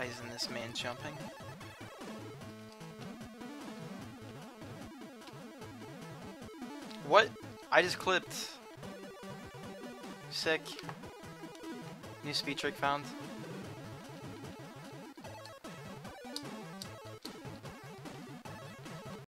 Why isn't this man jumping? What? I just clipped. Sick. New speed trick found.